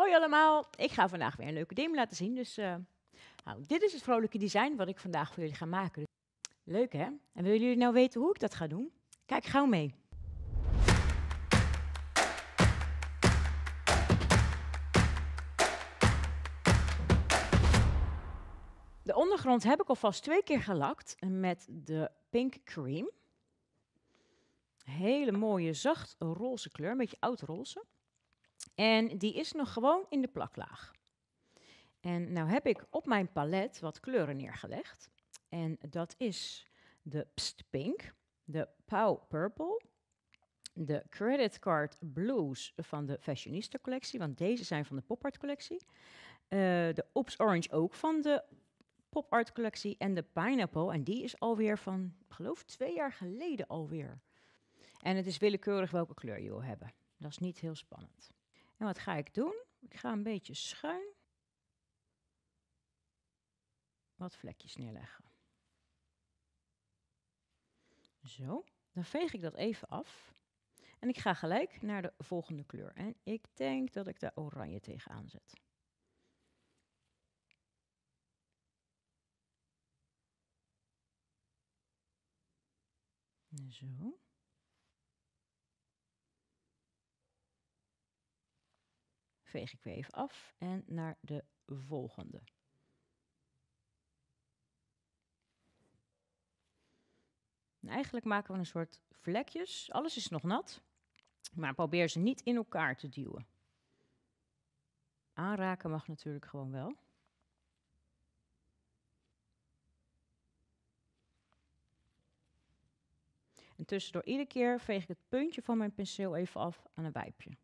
Hoi allemaal, ik ga vandaag weer een leuke demo laten zien. Dus uh, nou, dit is het vrolijke design wat ik vandaag voor jullie ga maken. Leuk hè? En willen jullie nou weten hoe ik dat ga doen? Kijk gauw mee. De ondergrond heb ik alvast twee keer gelakt met de Pink Cream. Hele mooie, zacht roze kleur, een beetje oud roze. En die is nog gewoon in de plaklaag. En nou heb ik op mijn palet wat kleuren neergelegd. En dat is de Pst Pink, de Pau Purple, de Credit Card Blues van de Fashionista collectie, want deze zijn van de Pop Art collectie. Uh, de Ops Orange ook van de Pop Art collectie en de Pineapple. En die is alweer van, geloof twee jaar geleden alweer. En het is willekeurig welke kleur je wil hebben. Dat is niet heel spannend. En wat ga ik doen? Ik ga een beetje schuin wat vlekjes neerleggen. Zo, dan veeg ik dat even af. En ik ga gelijk naar de volgende kleur. En ik denk dat ik daar oranje tegenaan zet. Zo. Veeg ik weer even af en naar de volgende. En eigenlijk maken we een soort vlekjes. Alles is nog nat, maar probeer ze niet in elkaar te duwen. Aanraken mag natuurlijk gewoon wel. En tussendoor iedere keer veeg ik het puntje van mijn penseel even af aan een wijpje.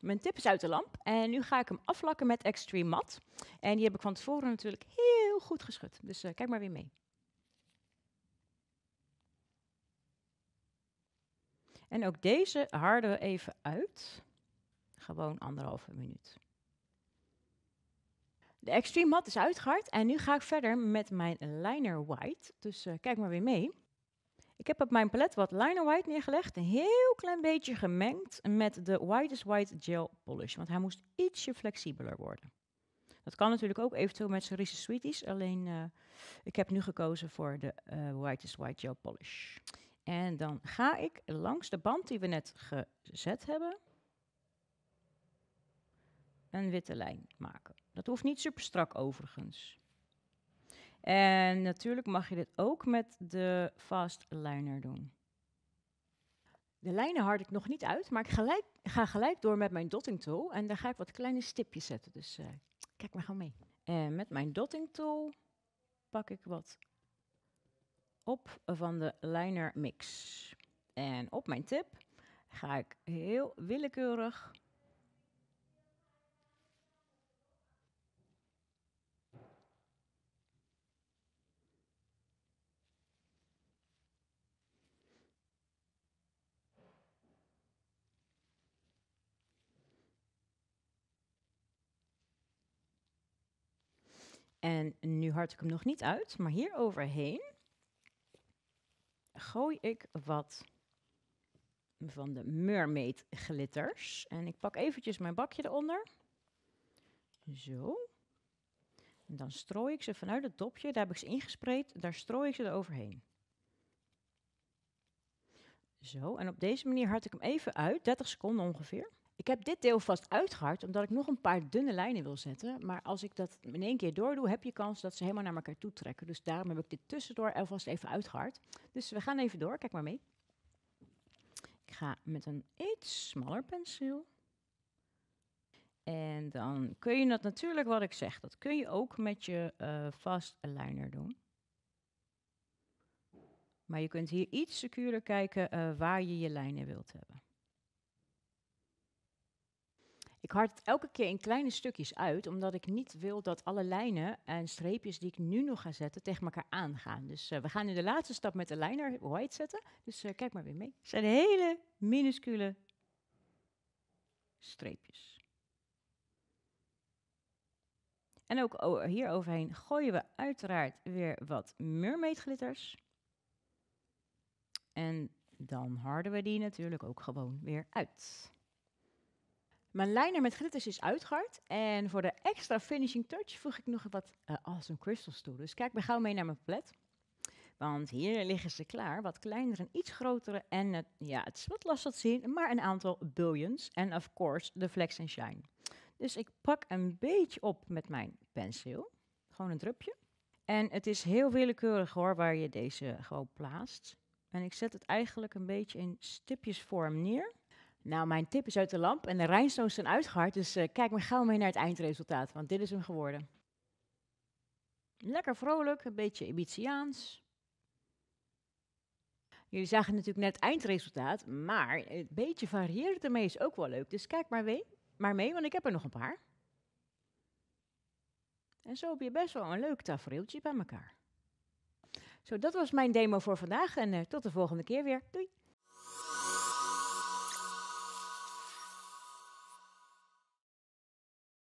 Mijn tip is uit de lamp en nu ga ik hem aflakken met Extreme Matte. En die heb ik van tevoren natuurlijk heel goed geschud. Dus uh, kijk maar weer mee. En ook deze harden we even uit. Gewoon anderhalve minuut. De Extreme Matte is uitgehard en nu ga ik verder met mijn liner white. Dus uh, kijk maar weer mee. Ik heb op mijn palet wat liner white neergelegd, een heel klein beetje gemengd met de White White Gel Polish, want hij moest ietsje flexibeler worden. Dat kan natuurlijk ook eventueel met Cerise Sweeties, alleen uh, ik heb nu gekozen voor de uh, White White Gel Polish. En dan ga ik langs de band die we net gezet hebben, een witte lijn maken. Dat hoeft niet super strak overigens. En natuurlijk mag je dit ook met de fast liner doen. De lijnen hard ik nog niet uit, maar ik gelijk, ga gelijk door met mijn dotting tool. En daar ga ik wat kleine stipjes zetten, dus uh, kijk maar gewoon mee. En met mijn dotting tool pak ik wat op van de liner mix. En op mijn tip ga ik heel willekeurig En nu hard ik hem nog niet uit, maar hier overheen gooi ik wat van de Mermaid glitters. En ik pak eventjes mijn bakje eronder. Zo. En dan strooi ik ze vanuit het dopje, daar heb ik ze ingespreid, daar strooi ik ze eroverheen. Zo, en op deze manier hard ik hem even uit, 30 seconden ongeveer. Ik heb dit deel vast uitgehard, omdat ik nog een paar dunne lijnen wil zetten. Maar als ik dat in één keer doordoe, heb je kans dat ze helemaal naar elkaar toe trekken. Dus daarom heb ik dit tussendoor alvast even uitgehard. Dus we gaan even door, kijk maar mee. Ik ga met een iets smaller penseel. En dan kun je dat natuurlijk, wat ik zeg, dat kun je ook met je uh, aligner doen. Maar je kunt hier iets secuurder kijken uh, waar je je lijnen wilt hebben. Ik hard het elke keer in kleine stukjes uit, omdat ik niet wil dat alle lijnen en streepjes die ik nu nog ga zetten tegen elkaar aangaan. Dus uh, we gaan nu de laatste stap met de liner white zetten. Dus uh, kijk maar weer mee. Het zijn hele minuscule streepjes. En ook hier overheen gooien we uiteraard weer wat mermaid glitters. En dan harden we die natuurlijk ook gewoon weer uit. Mijn liner met glitters is uitgehard. En voor de extra finishing touch voeg ik nog wat uh, awesome crystals toe. Dus kijk maar gauw mee naar mijn palet. Want hier liggen ze klaar, wat kleinere en iets grotere. En ja, het is wat lastig te zien, maar een aantal billions. En of course, de flex and shine. Dus ik pak een beetje op met mijn penseel. Gewoon een drupje. En het is heel willekeurig hoor, waar je deze gewoon plaatst. En ik zet het eigenlijk een beetje in stipjesvorm neer. Nou, mijn tip is uit de lamp en de rhinestones zijn uitgehard, dus uh, kijk maar gauw mee naar het eindresultaat, want dit is hem geworden. Lekker vrolijk, een beetje Ibiziaans. Jullie zagen natuurlijk net het eindresultaat, maar een beetje variëren ermee is ook wel leuk. Dus kijk maar mee, maar mee, want ik heb er nog een paar. En zo heb je best wel een leuk tafereeltje bij elkaar. Zo, dat was mijn demo voor vandaag en uh, tot de volgende keer weer. Doei!